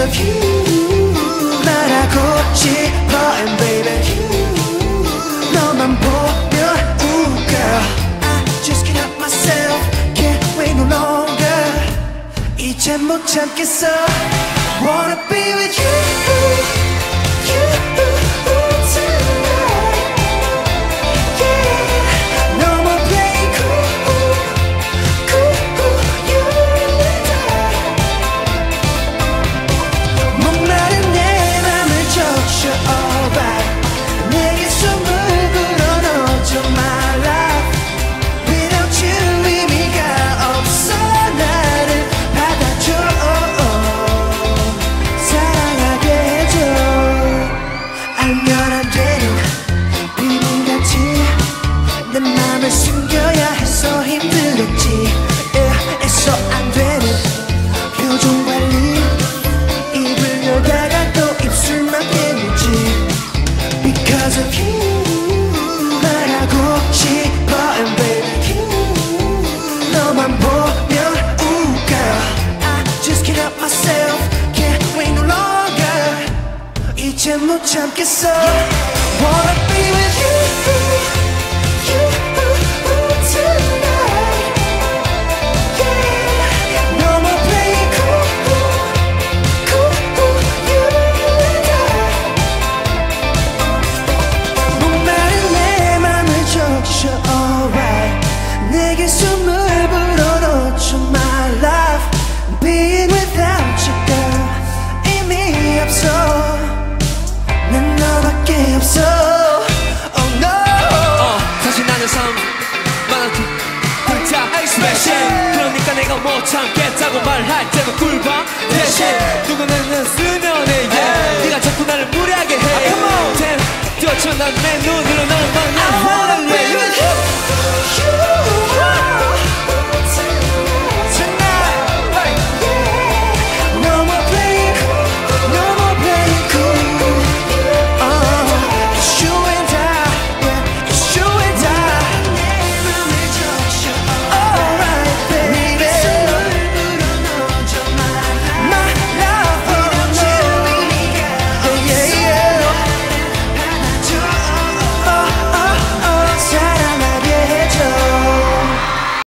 of you. 말하고 싶어 and baby. You 너만 보면 ooh girl. I just can't help myself can't wait no longer. 이젠 못 참겠어. Wanna be with you. 이제 못 참겠어 Wanna be 못 참겠다고 말할 때도 꿀밤 대신 누구는 수면에 예. yeah. 네가 자꾸 나를 무리하게 해. 아, c o 뛰어쳐 난내 눈으로 널 막는